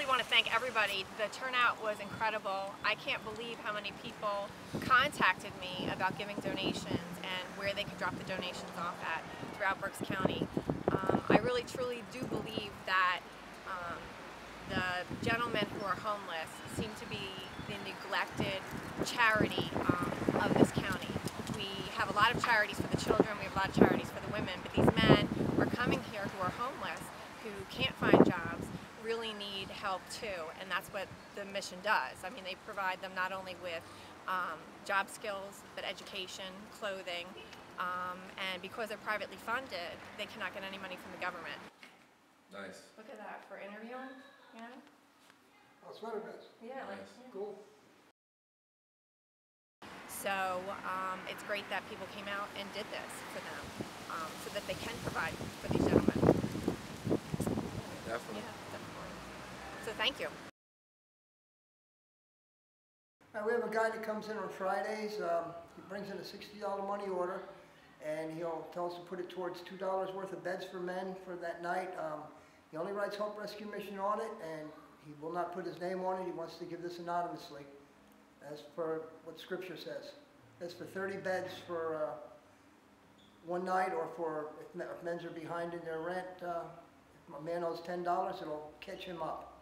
really want to thank everybody. The turnout was incredible. I can't believe how many people contacted me about giving donations and where they could drop the donations off at throughout Berks County. Um, I really truly do believe that um, the gentlemen who are homeless seem to be the neglected charity um, of this county. We have a lot of charities for the children, we have a lot of charities for the women, but these men are coming here who are homeless, who can't find jobs, really need help too, and that's what the mission does. I mean, they provide them not only with um, job skills, but education, clothing, um, and because they're privately funded, they cannot get any money from the government. Nice. Look at that, for interviewing, you know? Oh, sweater vest. Yeah, like, Nice. yeah. Cool. So um, it's great that people came out and did this for them, um, so that they can provide for these gentlemen. Definitely. Yeah, definitely. So thank you. Now, we have a guy that comes in on Fridays, um, he brings in a sixty dollar money order, and he'll tell us to put it towards two dollars worth of beds for men for that night. Um, he only writes Hope Rescue Mission on it, and he will not put his name on it, he wants to give this anonymously, as per what scripture says. That's for thirty beds for, uh, one night, or for, if men- men's are behind in their rent, uh, if a man owes ten dollars, it'll catch him up.